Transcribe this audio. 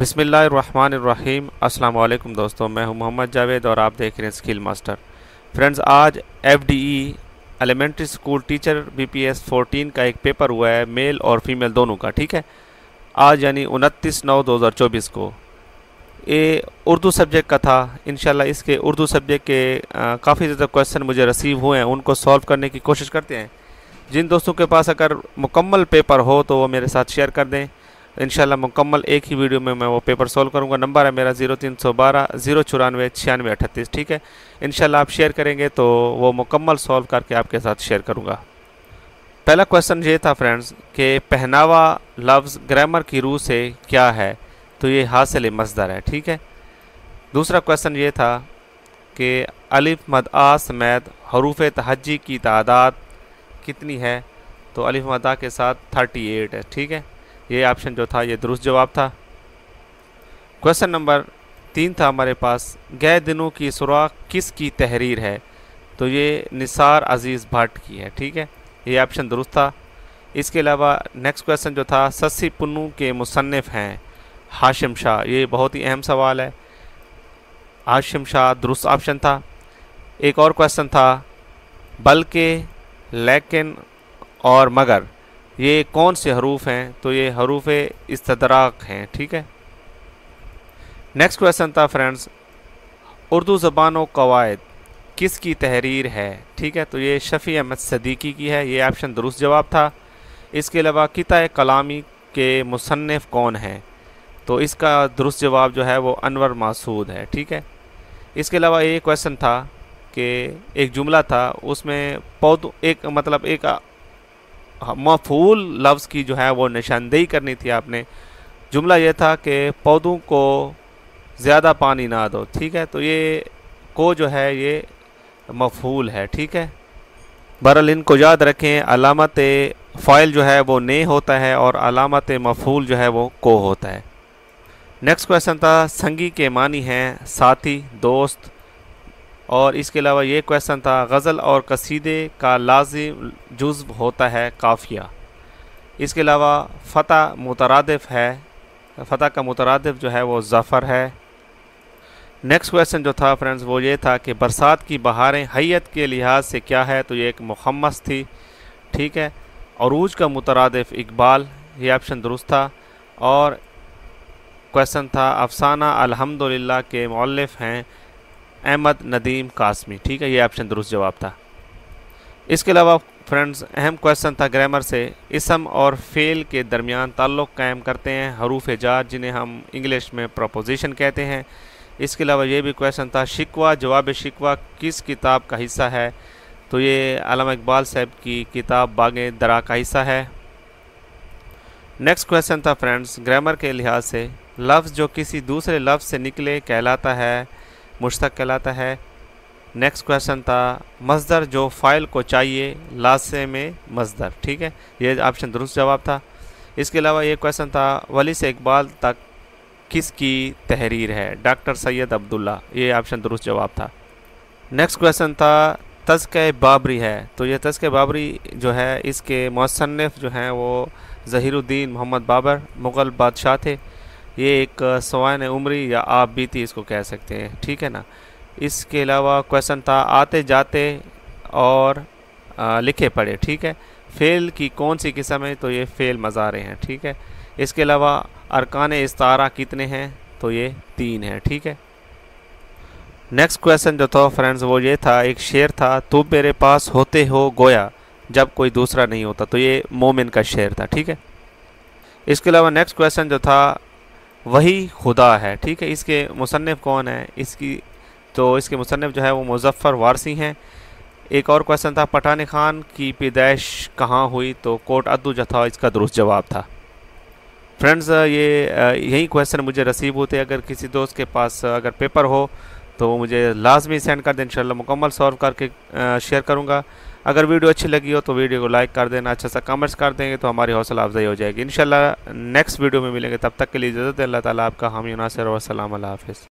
بسم اللہ الرحمن الرحیم۔ السلام علیکم دوستوں میں ہوں محمد جاوید اور آپ دیکھ رہے ہیں اسکل ماسٹر۔ فرینڈز، آج F D E elementary school teacher B P S fourteen کا ایک پیپر ہوا ہے، میل اور فیمیل دونوں کا، ٹھیک ہے؟ آج یعنی انتیس نو دو ہزار چوبیس کو۔ یہ اردو سبجیکٹ کا تھا۔ انشاءاللہ اس کے اردو سبجیکٹ کے کافی زیادہ کویشچن مجھے رسیو ہوئے ہیں، ان کو سولو کرنے کی کوشش کرتے ہیں۔ جن دوستوں کے پاس اگر مکمل پیپر ہو تو وہ میرے ساتھ شیئر کر دیں۔ انشاءاللہ مکمل ایک ہی ویڈیو میں میں وہ پیپر سولو کروں گا۔ نمبر ہے میرا زیرو تین سو بارہ، زیرو چورانوے، چھیانوے اٹھتیس۔ ٹھیک ہے؟ انشاءاللہ آپ شیئر کریں گے تو وہ مکمل سولو کر کے آپ کے ساتھ شیئر کروں گا۔ پہلا کویشچن یہ تھا فرینڈز کہ پہناوا لفظ گرامر کی روح سے کیا ہے؟ تو یہ حاصل مصدر ہے، ٹھیک ہے؟ دوسرا کویشچن یہ تھا کہ الف مد آ سمیت حروف تحجی کی تعداد کتنی ہے؟ تو الف مد آ کے ساتھ تھرٹی ایٹ ہے، ٹھیک ہے؟ یہ آپشن جو تھا، یہ درست جواب تھا۔ کویشچن نمبر تین تھا ہمارے پاس، گئے دنوں کی سوراخ کس کی تحریر ہے؟ تو یہ نثار عزیز بھٹ کی ہے، ٹھیک ہے؟ یہ آپشن درست تھا۔ اس کے علاوہ نیکسٹ کویشچن جو تھا، سسی پنو کے مصنف ہیں ہاشم شاہ۔ یہ بہت ہی اہم سوال ہے۔ ہاشم شاہ درست آپشن تھا۔ ایک اور کویشچن تھا، بلکہ لیکن اور مگر۔ یہ کون سے حروف ہیں؟ تو یہ حروف استدراک ہیں، ٹھیک ہے؟ نیکسٹ کویشچن تھا فرینڈز اردو زبان و قواعد کس کی تحریر ہے؟ ٹھیک ہے، تو یہ شفیع احمد صدیقی کی ہے، یہ آپشن درست جواب تھا۔ اس کے علاوہ کتہ کلامی کے مصنف کون ہیں؟ تو اس کا درست جواب جو ہے وہ انور معصود ہے، ٹھیک ہے؟ اس کے علاوہ یہ کویشچن تھا کہ ایک جملہ تھا، اس میں پودوں ایک مطلب ایک مفول لفظ کی جو ہے وہ نشاندہی کرنی تھی آپ نے۔ جملہ یہ تھا کہ پودوں کو زیادہ پانی نہ دو، ٹھیک ہے؟ تو یہ کو جو ہے یہ مفول ہے، ٹھیک ہے؟ برحال ان کو یاد رکھیں، علامت فائل جو ہے وہ نے ہوتا ہے اور علامت مفول جو ہے وہ کو ہوتا ہے۔ نیکسٹ کویشچن تھا، سنگی کے معنی ہیں، ساتھی، دوست اور اس کے علاوہ یہ کویشچن تھا، غزل اور قصیدے کا لازم جزو ہوتا ہے کافیہ۔ اس کے علاوہ فتح مترادف ہے، فتح کا مترادف جو ہے وہ ظفر ہے۔ نیکسٹ کویشچن جو تھا فرینڈز وہ یہ تھا کہ برسات کی بہاریں حیت کے لحاظ سے کیا ہے؟ تو یہ ایک مخمس تھی، ٹھیک ہے۔ عروج کا مترادف اقبال، یہ آپشن درست تھا۔ اور کویشچن تھا، افسانہ الحمد کے مولف ہیں احمد ندیم قاسمی۔ ٹھیک ہے، یہ آپشن درست جواب تھا۔ اس کے علاوہ فرینڈز، اہم کویشچن تھا گرامر سے۔ اسم اور فیل کے درمیان تعلق قائم کرتے ہیں۔ حروف جات جنہیں ہم انگلش میں پروپوزیشن کہتے ہیں۔ اس کے علاوہ یہ بھی کویشچن تھا، شکوہ، جواب شکوہ کس کتاب کا حصہ ہے؟ تو یہ علامہ اقبال صاحب کی کتاب باغ درا کا حصہ ہے۔ نیکسٹ کویشچن تھا فرینڈز، گرامر کے لحاظ سے، لفظ جو کسی دوسرے لفظ سے نکلے، کہلاتا ہے۔ مشتق کہلاتا ہے۔ نیکسٹ کویشچن تھا، مصدر جو فائل کو چاہیے، لاسے میں مصدر، ٹھیک ہے؟ یہ آپشن درست جواب تھا۔ اس کے علاوہ یہ کویشچن تھا، ولی سے اقبال تک کس کی تحریر ہے؟ ڈاکٹر سید عبداللہ، یہ آپشن درست جواب تھا۔ نیکسٹ کویشچن تھا تذکہ بابری ہے۔ تو یہ تذکہ بابری جو ہے، اس کے مصنف جو ہیں، وہ ظہیر الدین محمد بابر، مغل بادشاہ تھے۔ یہ ایک سوائن عمری یا آپ بیتی اس کو کہہ سکتے ہیں، ٹھیک ہے نا؟ اس کے علاوہ کویشچن تھا، آتے جاتے اور لکھے پڑھے، ٹھیک ہے؟ فیل کی کون سی قسم ہے؟ تو یہ فیل مزارے ہیں، ٹھیک ہے؟ اس کے علاوہ ارکان استارہ کتنے ہیں؟ تو یہ تین ہیں، ٹھیک ہے؟ نیکسٹ کویشچن جو تھا فرینڈز وہ یہ تھا، ایک شعر تھا، تو میرے پاس ہوتے ہو گویا جب کوئی دوسرا نہیں ہوتا، تو یہ مومن کا شعر تھا، ٹھیک ہے؟ اس کے علاوہ نیکسٹ کویشچن جو تھا وہی خدا ہے، ٹھیک ہے؟ اس کے مصنف کون ہے اس کی تو اس کے مصنف جو ہے وہ مظفر وارسی ہیں۔ ایک اور کویشچن تھا، پٹھان خان کی پیدائش کہاں ہوئی؟ تو کوٹ ادو جو تھا، اس کا درست جواب تھا۔ فرینڈز یہ، یہی کویشچن مجھے رسیو ہوتے، اگر کسی دوست کے پاس اگر پیپر ہو تو وہ مجھے لازمی سینڈ کر دیں، انشاءاللہ مکمل سالو کر کے شیئر کروں گا۔ اگر ویڈیو اچھی لگی ہو تو ویڈیو کو لائک کر دینا اچھا سا کمنٹس کر دیں گے تو ہماری حوصلہ افزائی ہو جائے گی۔ انشاءاللہ نیکسٹ ویڈیو میں ملیں گے۔ تب تک کے لیے اجازت اللہ تعالیٰ آپ کا حامی ناصر و السلام، اللہ حافظ۔